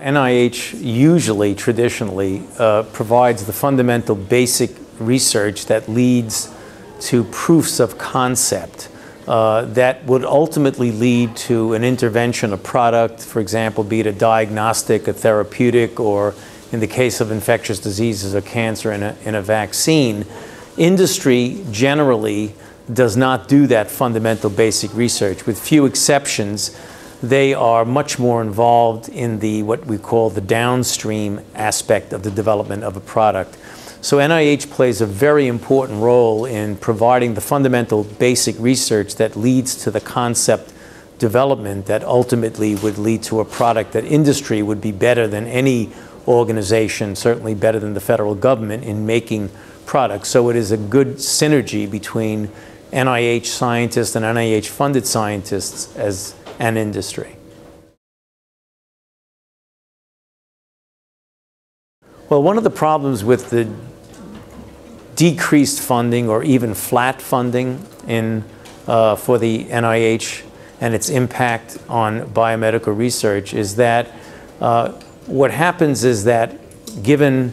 NIH usually, traditionally, uh, provides the fundamental basic research that leads to proofs of concept uh, that would ultimately lead to an intervention, a product, for example, be it a diagnostic, a therapeutic, or in the case of infectious diseases or cancer in a, in a vaccine. Industry generally does not do that fundamental basic research. With few exceptions, they are much more involved in the what we call the downstream aspect of the development of a product. So NIH plays a very important role in providing the fundamental basic research that leads to the concept development that ultimately would lead to a product that industry would be better than any organization, certainly better than the federal government in making products. So it is a good synergy between NIH scientists and NIH funded scientists as an industry. Well, one of the problems with the decreased funding or even flat funding in, uh, for the NIH and its impact on biomedical research is that uh, what happens is that given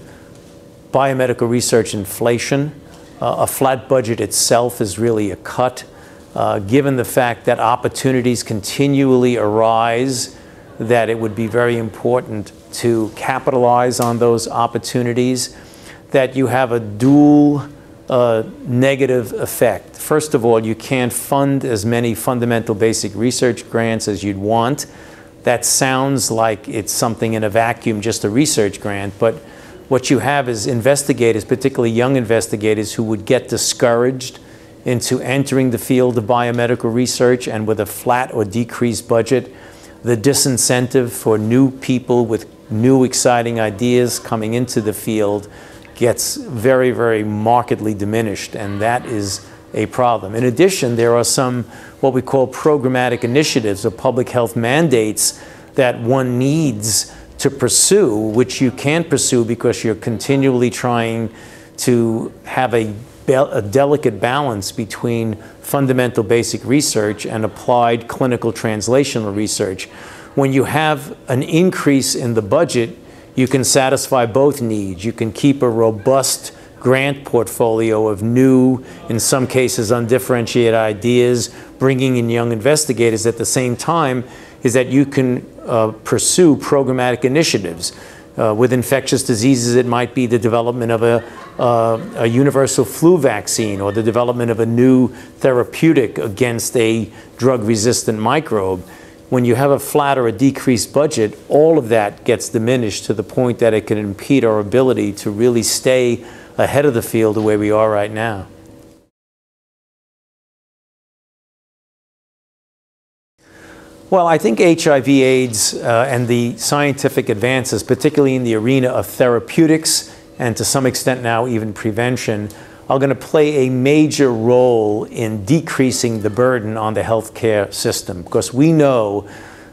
biomedical research inflation, uh, a flat budget itself is really a cut. Uh, given the fact that opportunities continually arise, that it would be very important to capitalize on those opportunities that you have a dual uh, negative effect. First of all, you can't fund as many fundamental basic research grants as you'd want. That sounds like it's something in a vacuum, just a research grant, but what you have is investigators, particularly young investigators, who would get discouraged into entering the field of biomedical research and with a flat or decreased budget, the disincentive for new people with new exciting ideas coming into the field gets very, very markedly diminished, and that is a problem. In addition, there are some what we call programmatic initiatives or public health mandates that one needs to pursue, which you can't pursue because you're continually trying to have a, a delicate balance between fundamental basic research and applied clinical translational research. When you have an increase in the budget, you can satisfy both needs. You can keep a robust grant portfolio of new, in some cases undifferentiated ideas, bringing in young investigators at the same time is that you can uh, pursue programmatic initiatives. Uh, with infectious diseases, it might be the development of a, uh, a, universal flu vaccine or the development of a new therapeutic against a drug resistant microbe when you have a flat or a decreased budget, all of that gets diminished to the point that it can impede our ability to really stay ahead of the field the way we are right now. Well, I think HIV AIDS uh, and the scientific advances, particularly in the arena of therapeutics and to some extent now even prevention, are going to play a major role in decreasing the burden on the healthcare system. Because we know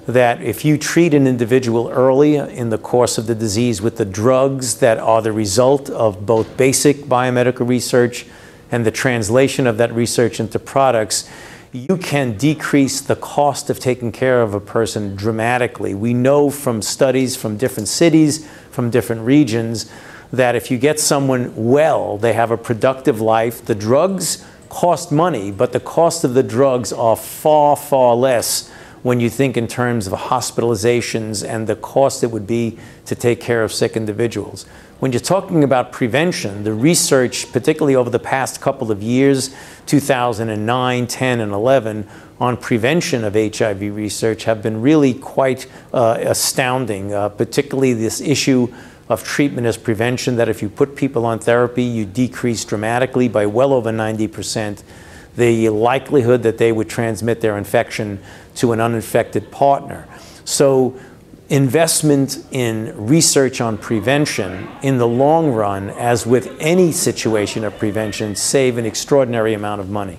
that if you treat an individual early in the course of the disease with the drugs that are the result of both basic biomedical research and the translation of that research into products, you can decrease the cost of taking care of a person dramatically. We know from studies from different cities, from different regions, that if you get someone well, they have a productive life. The drugs cost money, but the cost of the drugs are far, far less when you think in terms of hospitalizations and the cost it would be to take care of sick individuals. When you're talking about prevention, the research, particularly over the past couple of years, 2009, 10, and 11, on prevention of HIV research have been really quite uh, astounding, uh, particularly this issue of treatment as prevention, that if you put people on therapy, you decrease dramatically by well over 90% the likelihood that they would transmit their infection to an uninfected partner. So investment in research on prevention in the long run, as with any situation of prevention, save an extraordinary amount of money.